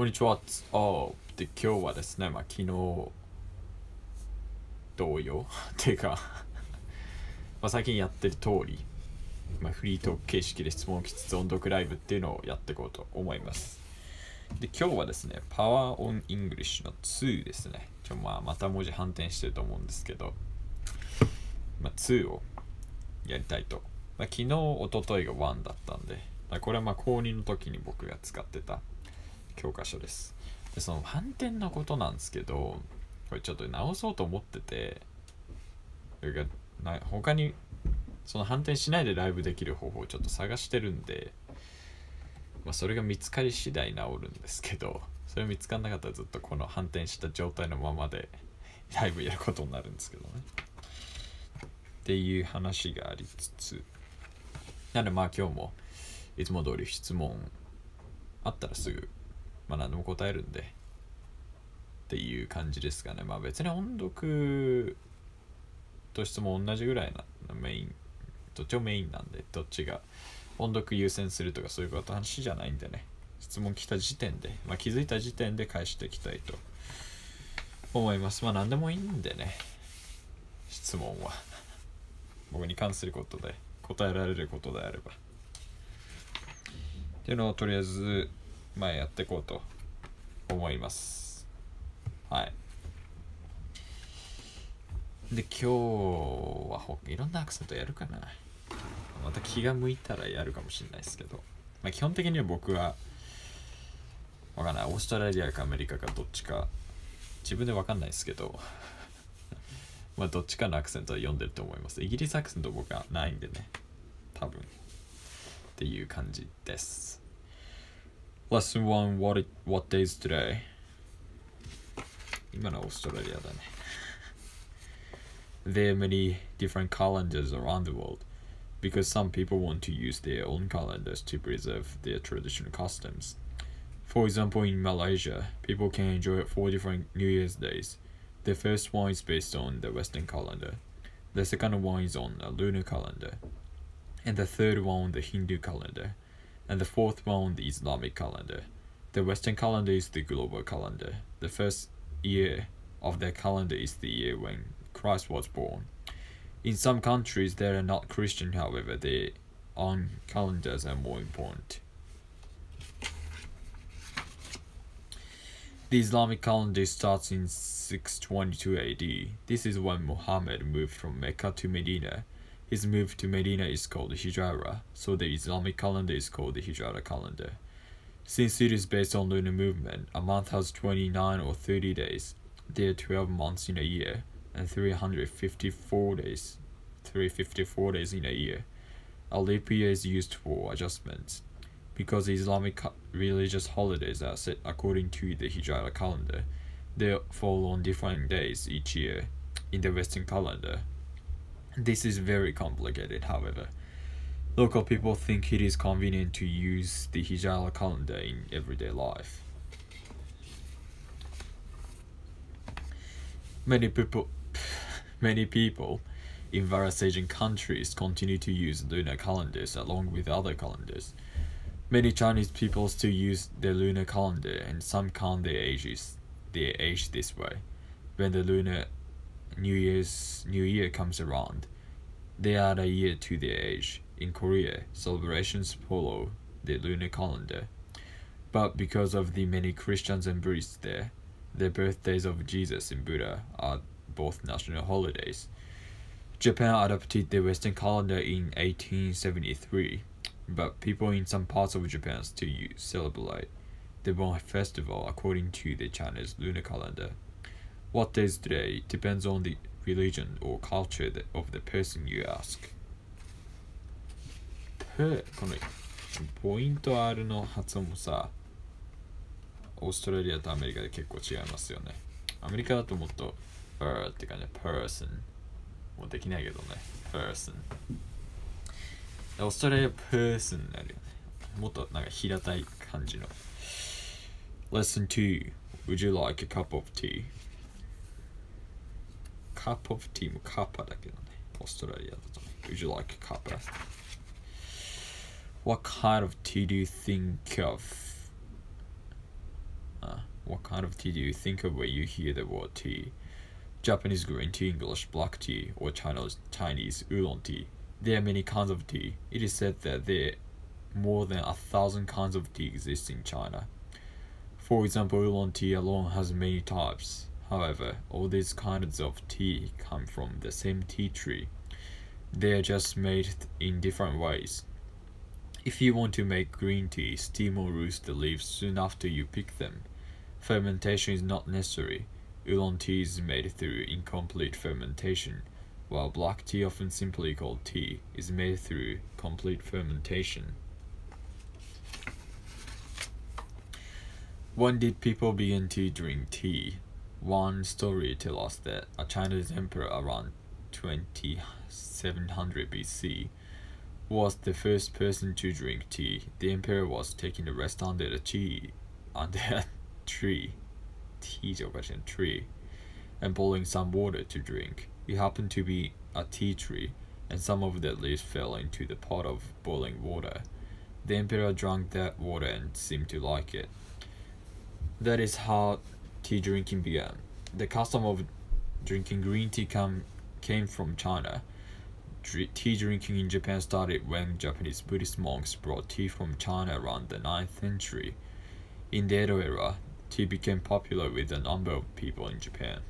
こんにちは。あで、今日はですね、まあ、昨日同様っ ていうかまあ最近やってる通り、まあ、フリートーク形式で質問をきつつ音読ライブっていうのをやっていこうと思います。で、今日はですね、Power on English の2ですね。ちょまあまた文字反転してると思うんですけど、まあ、2をやりたいと。まあ、昨日、おとといが1だったんで、これはまあ高2の時に僕が使ってた教科書です。で、その反転のことなんですけど、これちょっと直そうと思っててな、他にその反転しないでライブできる方法をちょっと探してるんで、まあ、それが見つかり次第治るんですけど、それ見つからなかったらずっとこの反転した状態のままでライブやることになるんですけどね。っていう話がありつつ、なのでまあ今日もいつも通り質問あったらすぐまあ何でも答えるんで。っていう感じですかね。まあ別に音読と質問同じぐらいなメインどっちもメインなんでどっちが。音読優先するとかそういうこと話じゃないんでね。質問来た時点で、まあ、気づいた時点で返していきたいと。思います。まあ何でもいいんでね。質問は。僕に関することで答えられることであれば。っていうのをとりあえず前やっていこうと思います。はい。で今日はいろんなアクセントやるかな。また気が向いたらやるかもしれないですけど、まあ、基本的には僕はわかんない。オーストラリアかアメリカかどっちか。自分でわかんないですけど。まあどっちかのアクセントは読んでると思います。イギリスアクセント僕はないんでね。多分。っていう感じです。Lesson 1 What, it, what day is today? 今のオーストラリアだね There are many different calendars around the world because some people want to use their own calendars to preserve their traditional customs. For example, in Malaysia, people can enjoy four different New Year's days. The first one is based on the Western calendar, the second one is on a lunar calendar, and the third one on the Hindu calendar and the fourth one the Islamic calendar. The Western calendar is the global calendar. The first year of their calendar is the year when Christ was born. In some countries that are not Christian, however, their own calendars are more important. The Islamic calendar starts in 622 AD. This is when Muhammad moved from Mecca to Medina his move to Medina is called Hijra, so the Islamic calendar is called the Hijra calendar. Since it is based on lunar movement, a month has 29 or 30 days. There are 12 months in a year and 354 days. 354 days in a year. A leap year is used for adjustments. Because Islamic religious holidays are set according to the Hijra calendar, they fall on different days each year in the Western calendar. This is very complicated, however. Local people think it is convenient to use the Hijra calendar in everyday life. Many people, many people in various Asian countries continue to use lunar calendars along with other calendars. Many Chinese people still use the lunar calendar and some count their ages, their age this way. When the lunar New Year's New Year comes around, they add a year to their age. In Korea, celebrations follow the lunar calendar. But because of the many Christians and Buddhists there, the birthdays of Jesus and Buddha are both national holidays. Japan adopted the Western calendar in 1873, but people in some parts of Japan still use celebrate the Bon festival according to the Chinese lunar calendar. What is today depends on the religion or culture of the person you ask. このポイント R の発音もさ、オーストラリアとアメリカで結構違いますよね。アメリカだともっと er って感じで person もうできないけどね。person オーストラリア person になるよね。もっとなんか平たい感じの。Lesson 2 Would you like a cup of tea? cup of tea もカッパだけどね。オーストラリアだとね。Would you like a cuppa? What kind of tea do you think of? What kind of tea do you think of when you hear the word tea? Japanese green tea, English black tea, or Chinese, Chinese oolong tea. There are many kinds of tea. It is said that there more than a thousand kinds of tea exist in China. For example, oolong tea alone has many types. However, all these kinds of tea come from the same tea tree. They are just made in different ways. If you want to make green tea, steam or roast the leaves soon after you pick them. Fermentation is not necessary. Oolong tea is made through incomplete fermentation, while black tea, often simply called tea, is made through complete fermentation. When did people begin to drink tea? One story tells us that a Chinese emperor around 2700 BC was the first person to drink tea. The emperor was taking a rest under a tree, under a tree, tea tree, and boiling some water to drink. It happened to be a tea tree, and some of the leaves fell into the pot of boiling water. The emperor drank that water and seemed to like it. That is how tea drinking began. The custom of drinking green tea come, came from China tea drinking in Japan started when Japanese Buddhist monks brought tea from China around the 9th century. In the Edo era, tea became popular with a number of people in Japan.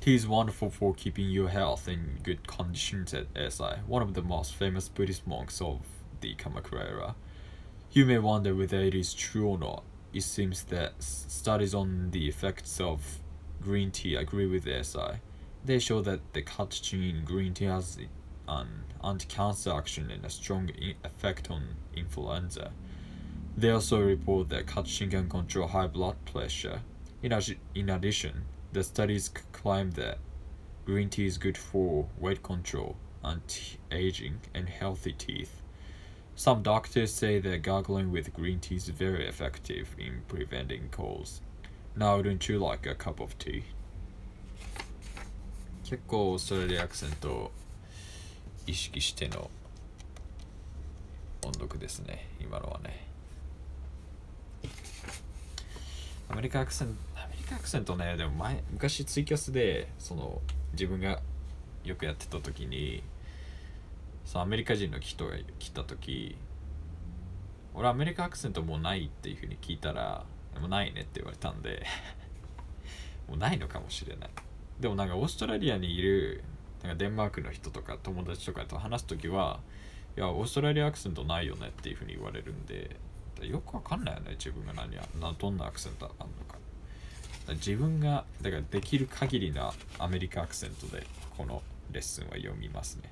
Tea is wonderful for keeping your health in good condition, said Eisai, one of the most famous Buddhist monks of the Kamakura era. You may wonder whether it is true or not. It seems that studies on the effects of green tea agree with Eisai. They show that the catechin in green tea has an anti-cancer action and a strong effect on influenza. They also report that catechin can control high blood pressure. In, in addition, the studies claim that green tea is good for weight control, anti-aging, and healthy teeth. Some doctors say that gargling with green tea is very effective in preventing colds. Now, don't you like a cup of tea? 結構オーストラリアアクセントを意識しての音読ですね今のはねアメリカアクセントアメリカアクセントねでも前昔ツイキャスでその自分がよくやってた時にそのアメリカ人の人が来た時俺アメリカアクセントもうないっていうふうに聞いたらもうないねって言われたんで もうないのかもしれない。でもなんかオーストラリアにいるなんかデンマークの人とか友達とかと話す時はいやオーストラリアアクセントないよねっていうふうに言われるんでよくわかんないよね自分が何やどんなアクセントあるのか。自分がだからできる限りなアメリカアクセントでこのレッスンは読みますね。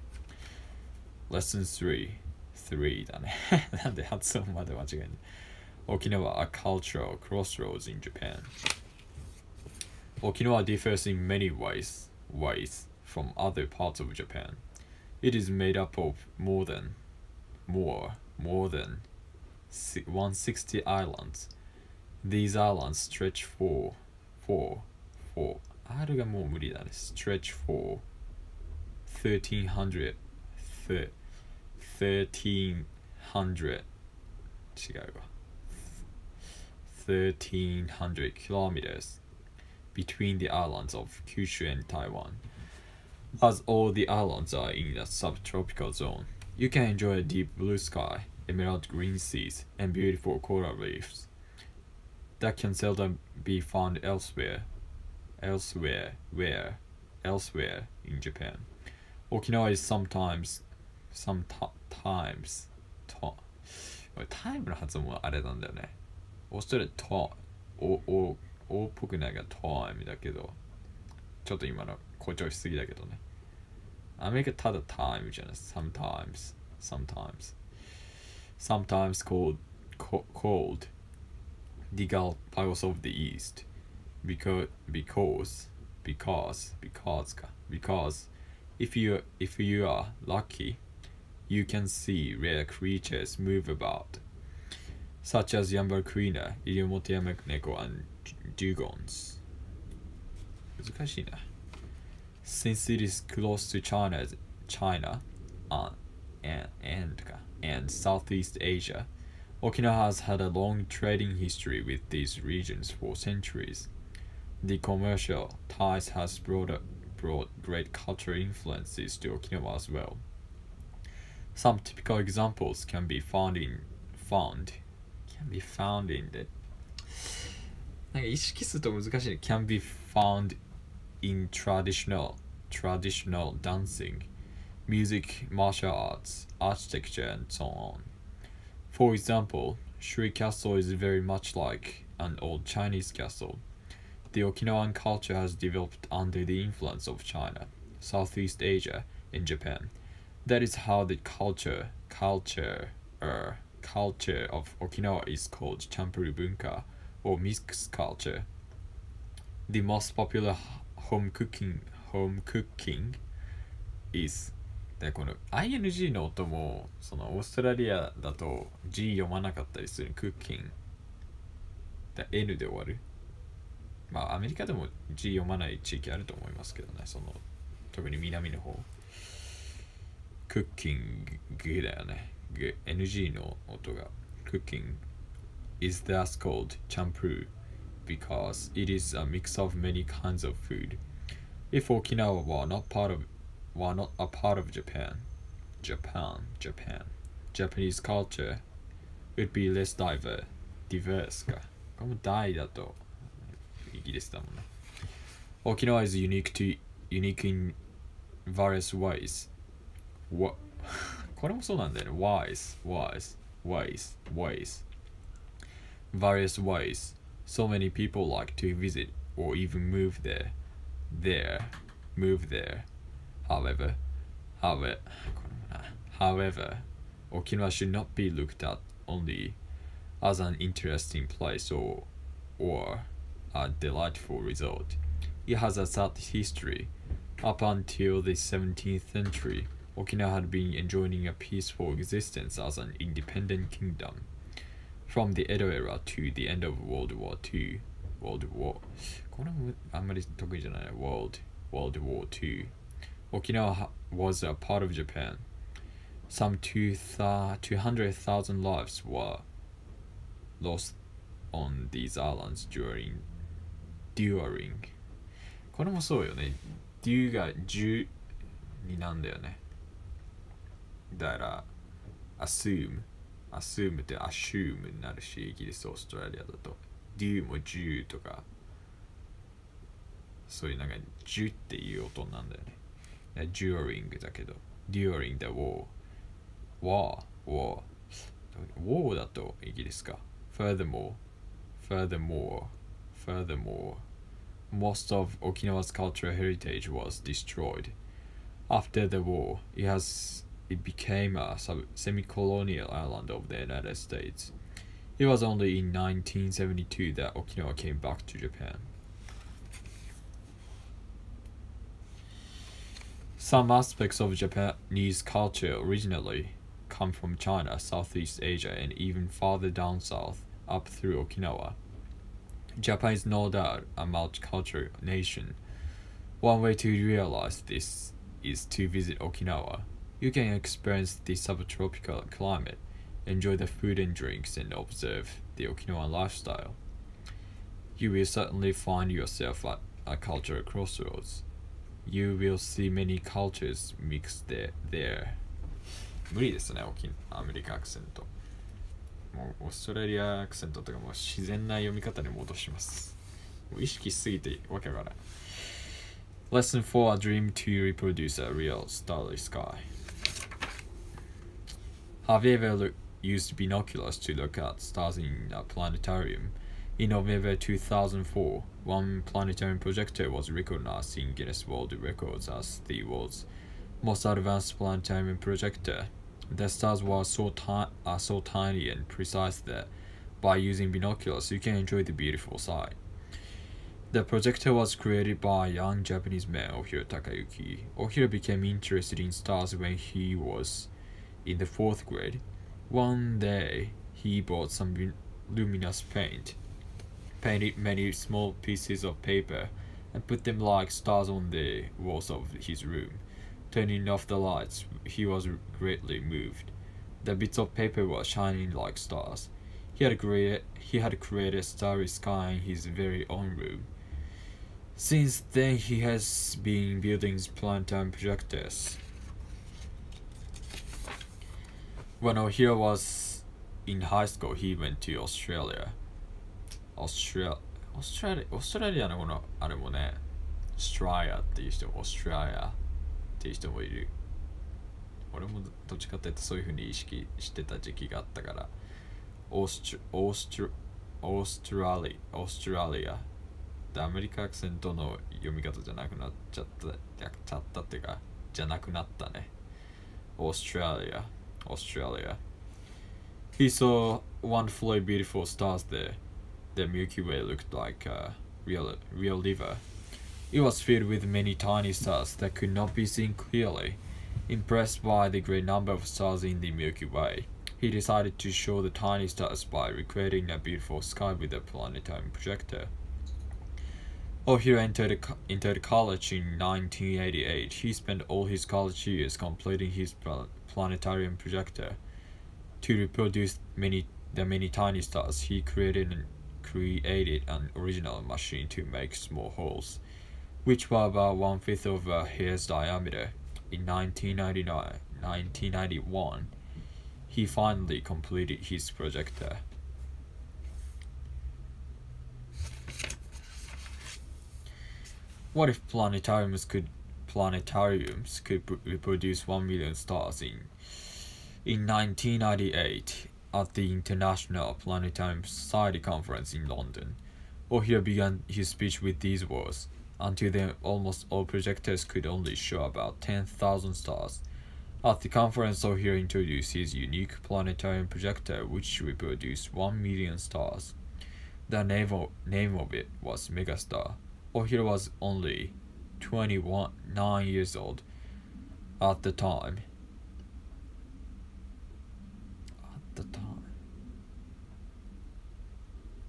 Lesson 3 3だねなんで発音まで間違えない Okinawa a cultural crossroads in Japan Okinawa differs in many ways, ways from other parts of Japan. It is made up of more than more more than 160 islands. These islands stretch for for for あるがもう無理だね stretch for 1300 1300違うわ 1300 kilometers between the islands of Kyushu and Taiwan. As all the islands are in a subtropical zone, you can enjoy a deep blue sky, emerald green seas, and beautiful coral reefs that can seldom be found elsewhere. Elsewhere, where, elsewhere in Japan. Okinawa is sometimes, sometimes, to, タイムの発音はあれなんだよね。オーストラリアと、お、お、O っぽくないが time だけどちょっと今の誇張しすぎだけどねアメリカただ time じゃない sometimes sometimes sometimes called called the Galapagos of the East because because because because because if you if you are lucky you can see rare creatures move about, such as Yambaru kuina, Iliomoteyamaneko, and Dugongs. Since it is close to China's China uh, and, and, and Southeast Asia, Okinawa has had a long trading history with these regions for centuries. The commercial ties has brought, brought great cultural influences to Okinawa as well. Some typical examples can be found in found can be found in the なんか意識すると難しい、ね、can be found in traditional traditional dancing music martial arts architecture and so on for example Shuri Castle is very much like an old Chinese castle. The Okinawan culture has developed under the influence of China, Southeast Asia, and Japan. That is how the culture culture er, culture of Okinawa is called Champuru Bunka or mixed culture. The most popular home cooking home cooking is でこの ING の音もそのオーストラリアだと G 読まなかったりする cooking で N で終わるまあアメリカでも G 読まない地域あると思いますけどねその特に南の方クッキングだよね NG の音が cooking is thus called champru because it is a mix of many kinds of food. If Okinawa were not part of were not a part of Japan, Japan, Japan, Japanese culture would be less diverse. diverse か。これも大だとイギリスだもんね。Okinawa is unique to unique in various ways. What これもそうなんだよね。wise, wise, ways, ways. Various ways. So many people like to visit or even move there. There. Move there. However, however, however, Okinawa should not be looked at only as an interesting place or or a delightful resort. It has a sad history. Up until the 17th century, Okinawa had been enjoying a peaceful existence as an independent kingdom. From the Edo era to the end of World War II, World War これもあんまり得意じゃない World World War II Okinawa was a part of Japan. Some 200,000 lives were lost on these islands during during これもそうよね due が10になんだよね だから assume assume って assume になるしイギリスオーストラリアだと due も10とかそういうなんか10っていう音なんだよね during だけど during the war war war war だとイギリスか furthermore furthermore furthermore most of Okinawa's cultural heritage was destroyed after the war it has it became a semi-colonial island of the United States it was only in 1972 that Okinawa came back to Japan Some aspects of Japanese culture originally come from China, Southeast Asia, and even farther down south, up through Okinawa. Japan is no doubt a multicultural nation. One way to realize this is to visit Okinawa. You can experience the subtropical climate, enjoy the food and drinks, and observe the Okinawan lifestyle. You will certainly find yourself at a cultural crossroads you will see many cultures mixed there. there. 無理ですね、アメリカアクセント。もうオーストラリアアクセントとかも自然な読み方に戻します。もう意識しすぎてわけわからない。Lesson 4 A dream to reproduce a real starry sky. have you ever used binoculars to look at stars in a planetarium? In November 2004, one planetarium projector was recognized in Guinness World Records as the world's most advanced planetarium projector. The stars were so, ti- are so tiny and precise that by using binoculars you can enjoy the beautiful sight. The projector was created by a young Japanese man, Ohira Takayuki. Ohira became interested in stars when he was in the fourth grade. One day, he bought some luminous paint painted many small pieces of paper and put them like stars on the walls of his room. Turning off the lights, he was greatly moved. The bits of paper were shining like stars. He had created, he had created a starry sky in his very own room. Since then, he has been building planetary projectors. When Ohio was in high school, he went to Australia. Australia, Australia, オーストラリアのこのあれもね、ストライアっていう人もオーストラリアっていう人もいる。俺もどっちかっていうとそういうふうに意識してた時期があったから、オーストオーストオーストラリア、オーストラリアでアメリカアクセントの読み方じゃなくなっちゃった、やっちゃったっていうか、じゃなくなったね。オーストラリア、Australia. He saw wonderfully beautiful stars there. The Milky Way looked like a real, real liver. It was filled with many tiny stars that could not be seen clearly. Impressed by the great number of stars in the Milky Way, he decided to show the tiny stars by recreating a beautiful sky with a planetarium projector. After entered, entered college in 1988. He spent all his college years completing his planetarium projector. To reproduce many the many tiny stars, he created an, created an original machine to make small holes, which were about one fifth of a hair's diameter. In 1999, 1991, he finally completed his projector. What if planetariums could planetariums could pr- reproduce 1 million stars in in 1998 at the International Planetarium Society conference in London. Ohira began his speech with these words. Until then, almost all projectors could only show about 10,000 stars. At the conference, Ohira introduced his unique planetarium projector, which reproduced 1 million stars. The name of, name of it was Megastar. Ohira was only 21 9 years old at the time. At the time.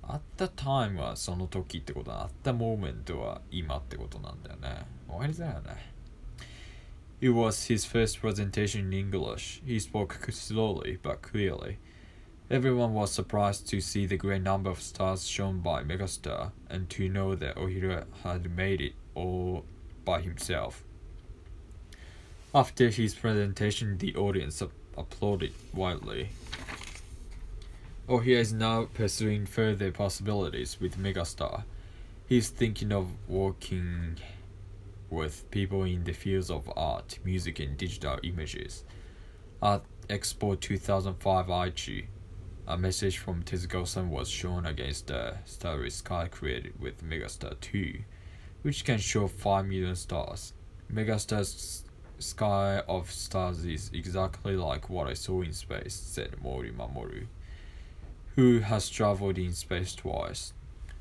At the time はその時ってことだ。At the moment は今ってことなんだよね。終わりだよね。It was his first presentation in English. He spoke slowly but clearly. Everyone was surprised to see the great number of stars shown by Megastar and to know that Ohira had made it all by himself. After his presentation, the audience applauded wildly. Ohira is now pursuing further possibilities with Megastar. He's thinking of working with people in the fields of art, music, and digital images. At Expo 2005 Aichi, a message from Tezuka-san was shown against the starry sky created with Megastar 2, which can show 5 million stars. Megastar's sky of stars is exactly like what I saw in space, said Mori Mamoru, who has traveled in space twice.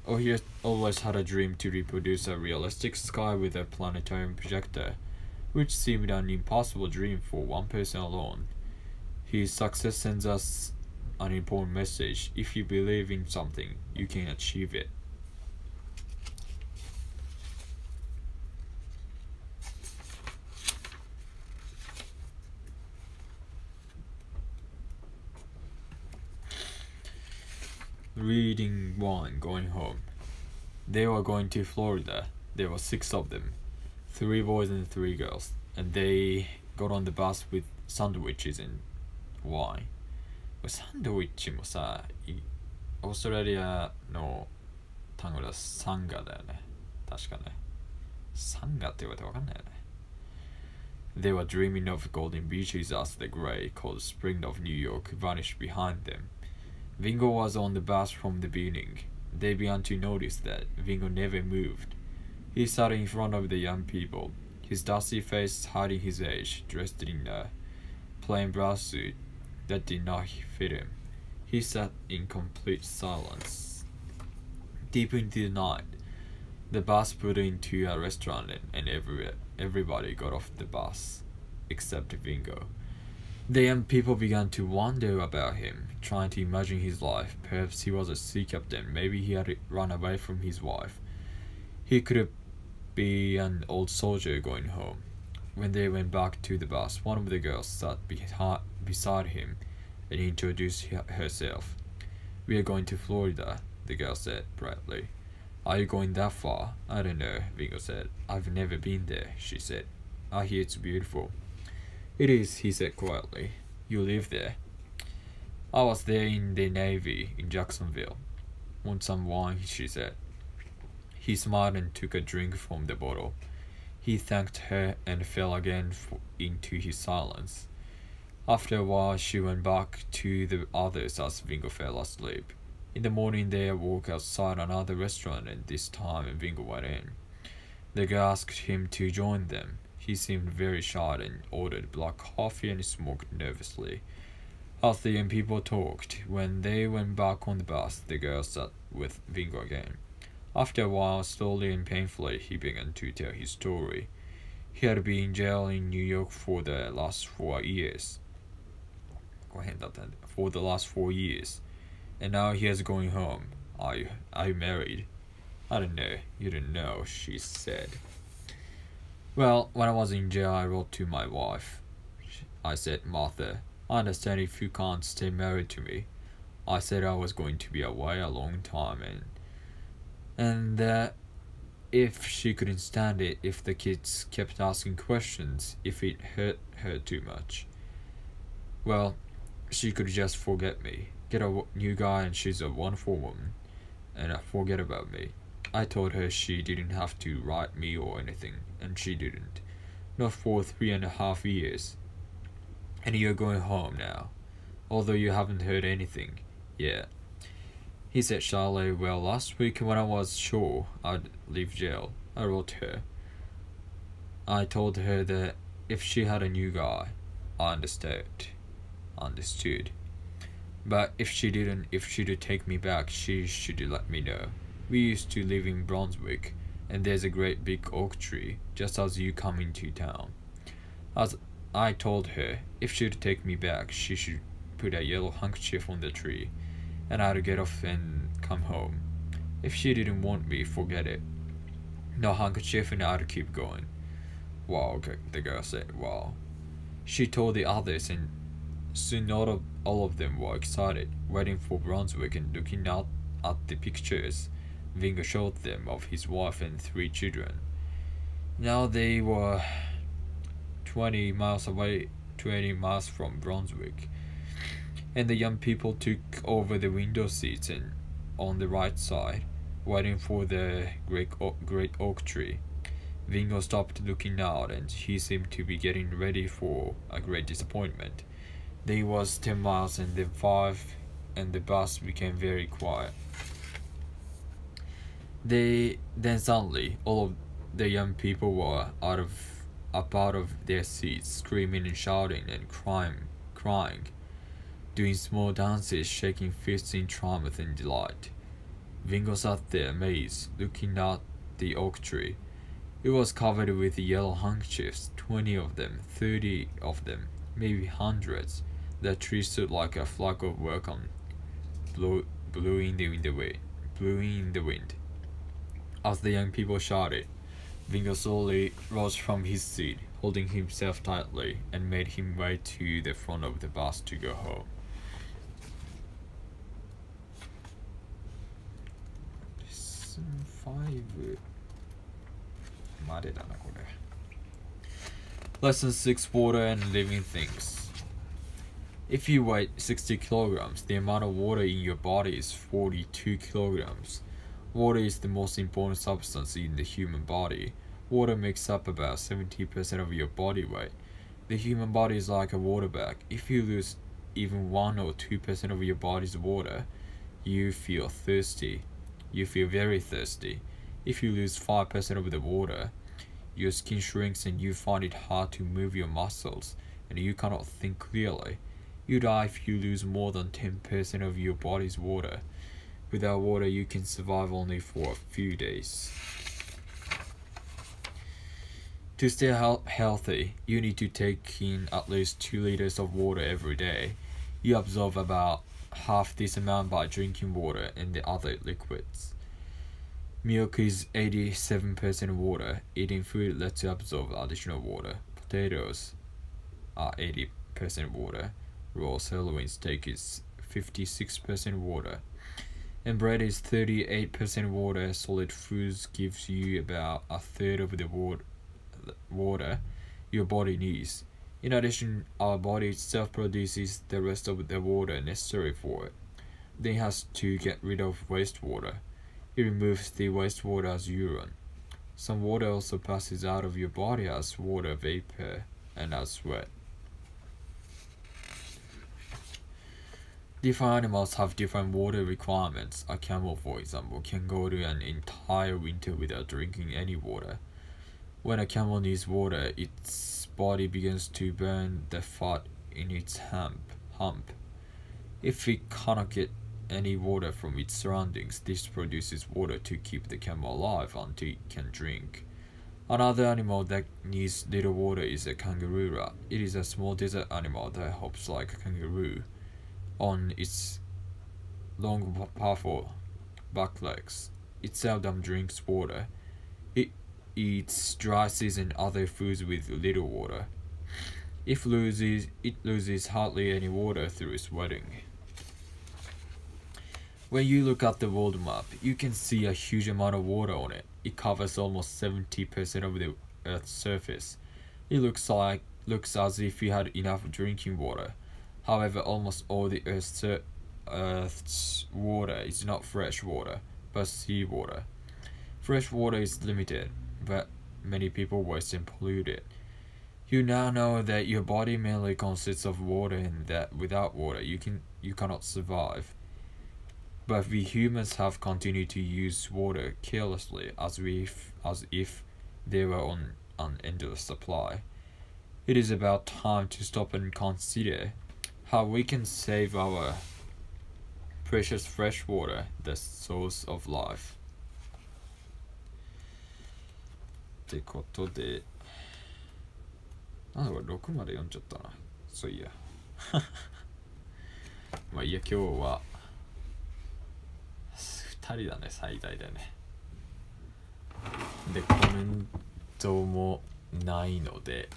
Oh, he has always had a dream to reproduce a realistic sky with a planetarium projector, which seemed an impossible dream for one person alone. His success sends us an important message. If you believe in something, you can achieve it. Reading one, going home. They were going to Florida. There were six of them, three boys and three girls, and they got on the bus with sandwiches and wine. サンドウィッチもさ、いオーストラリアの単語ではサンガだよね。確かね。サンガって言われてわかんないよね。They were dreaming of golden beaches as the grey, cold spring of New York vanished behind them. Vingo was on the bus from the beginning. They began to notice that Vingo never moved. He sat in front of the young people, his dusty face hiding his age, dressed in a plain brass suit that did not fit him. He sat in complete silence. Deep into the night, the bus put into a restaurant and, and every, everybody got off the bus, except Vingo. The young people began to wonder about him, trying to imagine his life. Perhaps he was a sea captain, maybe he had run away from his wife. He could be an old soldier going home. When they went back to the bus, one of the girls sat beside him and introduced herself. We are going to Florida, the girl said brightly. Are you going that far? I don't know, Vingo said. I've never been there, she said. Ah, I hear it's beautiful. It is, he said quietly. You live there? I was there in the Navy in Jacksonville. Want some wine? she said. He smiled and took a drink from the bottle. He thanked her and fell again into his silence. After a while, she went back to the others as Vingo fell asleep. In the morning, they walked outside another restaurant, and this time Vingo went in. The girl asked him to join them. He seemed very shy and ordered black coffee and smoked nervously. As the young people talked, when they went back on the bus, the girl sat with Vingo again. After a while, slowly and painfully, he began to tell his story. He had been in jail in New York for the last four years. For the last four years. And now he is going home. Are you, are you married? I don't know. You don't know, she said. Well, when I was in jail, I wrote to my wife. I said, Martha, I understand if you can't stay married to me. I said I was going to be away a long time and and that if she couldn't stand it if the kids kept asking questions if it hurt her too much. Well, she could just forget me, get a new guy and she's a wonderful woman, and forget about me. I told her she didn't have to write me or anything, and she didn't. Not for three and a half years. And you're going home now, although you haven't heard anything yet. He said Charlotte, Well, last week when I was sure I'd leave jail, I wrote her. I told her that if she had a new guy, I understood. Understood. But if she didn't, if she'd take me back, she should let me know. We used to live in Brunswick, and there's a great big oak tree just as you come into town. As I told her, if she'd take me back, she should put a yellow handkerchief on the tree, and I'd get off and come home. If she didn't want me, forget it. No handkerchief, and I'd keep going. Wow, the girl said, wow. She told the others, and soon all of, all of them were excited, waiting for Brunswick and looking out at the pictures Vingo showed them of his wife and three children. Now they were 20 miles away, 20 miles from Brunswick, and the young people took over the window seats and on the right side, waiting for the great oak, great oak tree. Vingo stopped looking out, and he seemed to be getting ready for a great disappointment. They was 10 miles and then 5 and the bus became very quiet. They then suddenly all of the young people were out of up out of their seats, screaming and shouting and crying crying, doing small dances, shaking fists in triumph and delight. Vingo sat there amazed, looking at the oak tree. It was covered with yellow handkerchiefs, twenty of them, thirty of them, maybe hundreds. The tree stood like a flag of welcome, blew, blew in the wind, blowing in the wind as the young people shouted. Vingo slowly rose from his seat, holding himself tightly, and made his way to the front of the bus to go home. Lesson Lesson 6 Water and Living Things If you weigh 60 kilograms, the amount of water in your body is 42 kilograms. Water is the most important substance in the human body. Water makes up about 70% of your body weight. The human body is like a water bag. If you lose even 1 or 2% of your body's water, you feel thirsty. You feel very thirsty. If you lose 5% of the water, your skin shrinks and you find it hard to move your muscles and you cannot think clearly. You die if you lose more than 10% of your body's water. Without water, you can survive only for a few days. To stay heal- healthy, you need to take in at least 2 liters of water every day. You absorb about half this amount by drinking water and the other liquids. Milk is 87% water. Eating food lets you absorb additional water. Potatoes are 80% water. raw celery steak is 56% water, and bread is 38% water. Solid foods gives you about a third of the water your body needs. In addition, our body itself produces the rest of the water necessary for it. Then it has to get rid of wastewater. It removes the wastewater as urine. Some water also passes out of your body as water vapor and as sweat. Different animals have different water requirements. A camel, for example, can go to an entire winter without drinking any water. When a camel needs water, its body begins to burn the fat in its hump. hump. If it cannot get any water from its surroundings, this produces water to keep the camel alive until it can drink. Another animal that needs little water is a kangaroo rat. It is a small desert animal that hops like a kangaroo on its long, powerful back legs. It seldom drinks water. It eats dry season other foods with little water. If loses, it loses hardly any water through sweating. When you look at the world map, you can see a huge amount of water on it. It covers almost 70% of the Earth's surface. It looks like looks as if you had enough drinking water. However, almost all the Earth's, Earth's water is not fresh water, but seawater. Fresh water is limited, but many people waste and pollute it. You now know that your body mainly consists of water and that without water you can you cannot survive. But we humans have continued to use water carelessly as if, as if they were on an endless supply. It is about time to stop and consider how we can save our precious fresh water, the source of life. ってことで、なんだこれ6まで読んじゃったな。そういや。まあいいや、今日は2人だね、最大でね。で、コメントもないので、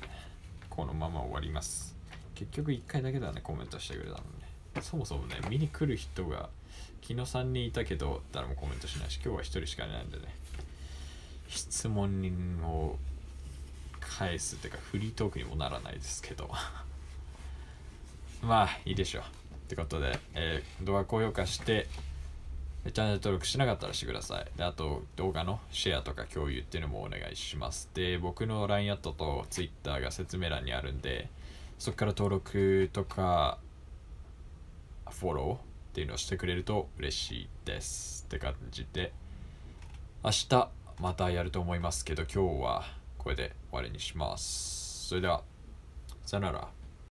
このまま終わります。結局1回だけだね、コメントしてくれたのね。そもそもね、見に来る人が昨日3人いたけど、誰もコメントしないし、今日は1人しかいないんでね。質問を返すっていうかフリートークにもならないですけど まあいいでしょうってことで、えー動画高評価してチャンネル登録しなかったらしてくださいであと動画のシェアとか共有っていうのもお願いしますで僕の LINE アットと Twitter が説明欄にあるんでそこから登録とかフォローっていうのをしてくれると嬉しいですって感じで明日またやると思いますけど今日はこれで終わりにします。それではさよなら。